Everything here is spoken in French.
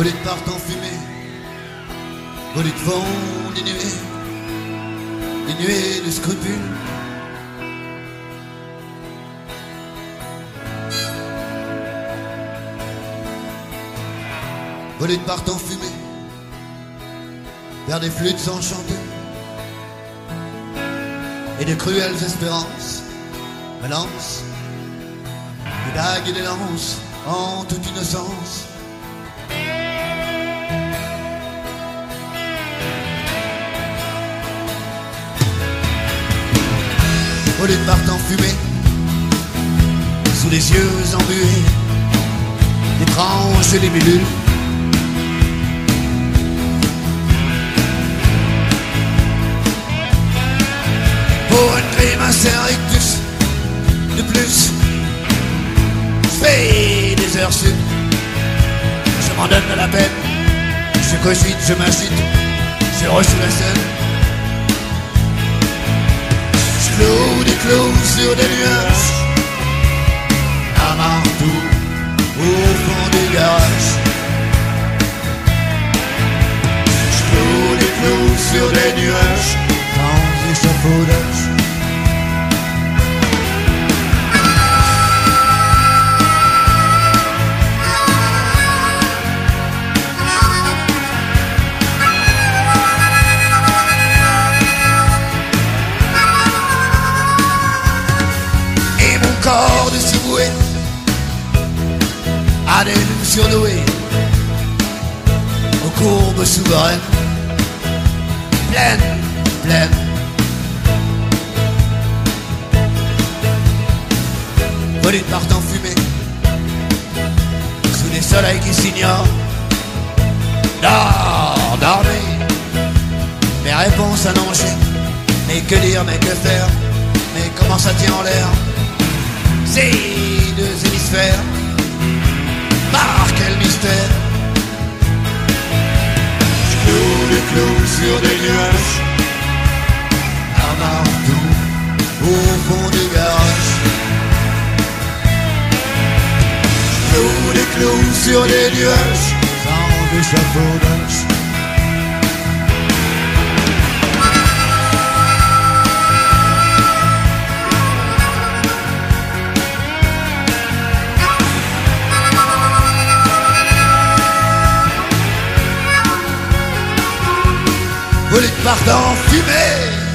volés de partent en fumée, volés de vent, des nuées, des nuées de scrupules. Volés de partent en fumée, vers des flûtes enchantées. Et de cruelles espérances, balance, des dagues et des lances De partent en fumée, sous les yeux embués, et des bulles. Pour une prime, un de plus, je fais des heures sup. Je m'en donne de la peine, je cogite, je m'agite, j'ai reçu la scène. Cloue des lunes surdouées, aux courbes souveraines, pleines, pleines. Volées partent en fumée, sous des soleils qui s'ignorent. Dors, dormez, mes réponses à nager, mais que dire, mais que faire, mais comment ça tient en l'air? Ces deux hémisphères. Par quel mystère. Je cloue les clous sur des nuages. Un marteau au fond du garage Je cloue les clous sur des nuages. Sans échafaudage De partent en fumée